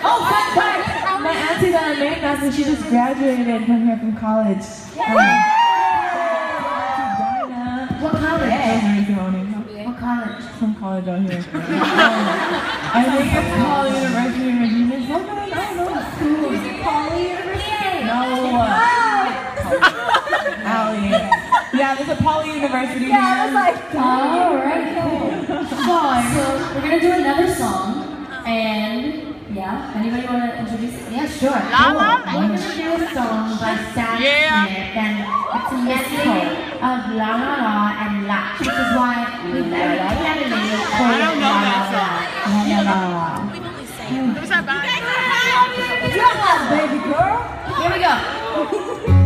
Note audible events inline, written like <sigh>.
Oh, fun fact! My auntie got a name mask and she just graduated from here from college. Um. What college? What college? Some college out here. <laughs> Um, I think it's Paul University of Virginia. I don't know. Cool. Poly University. No. <laughs> Allie. Yeah, there's a Poly University Yeah, I was like, oh, all right, cool. <laughs> So we're gonna do another song, and yeah, anybody want to introduce? Yeah, sure. La La Cool. Do a song by Sam Yeah. Smith, and it's a medley of La La La and La, which is why we very cleverly call I it don't know La that La. La. La La La. Who's that back? Baby girl. Here we go. <laughs>